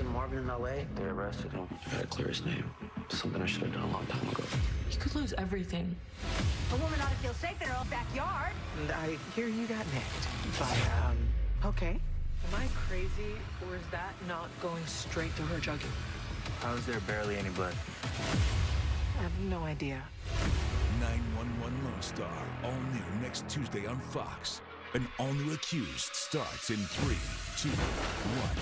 Wasn't Marvin in LA? They arrested him. I gotta clear his name. Something I should have done a long time ago. You could lose everything. A woman ought to feel safe in her own backyard. And I hear you got nicked. But, um, okay. Am I crazy, or is that not going straight to her jugular? How is there barely any blood? I have no idea. 911 Lone Star, all new next Tuesday on Fox. An all new accused starts in three, two, one.